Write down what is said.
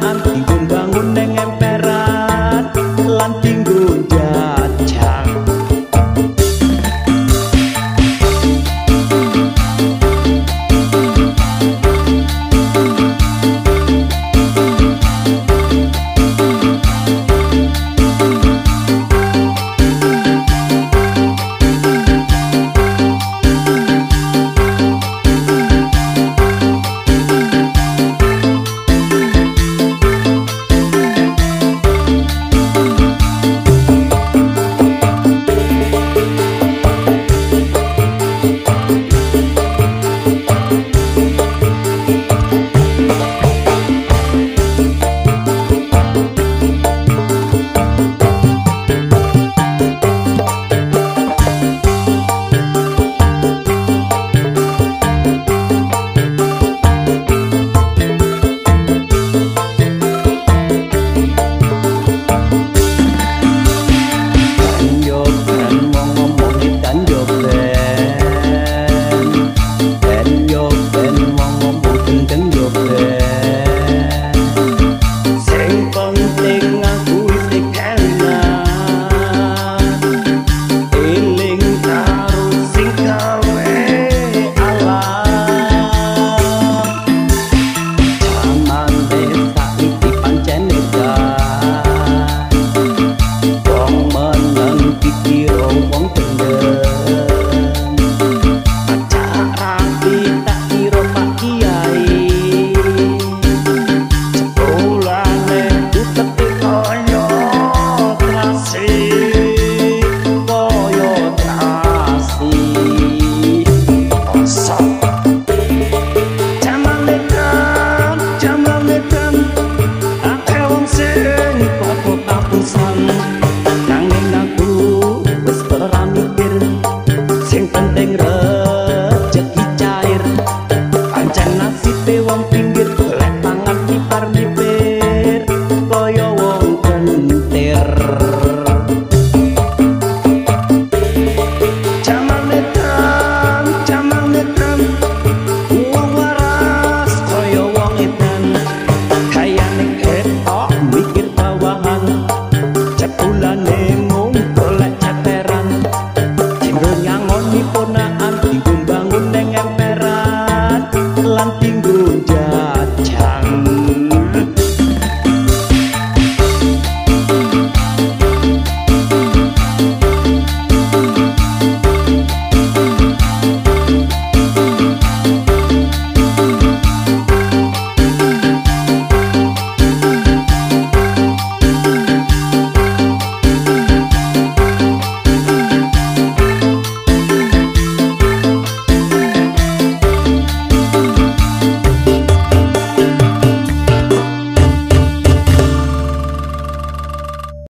arti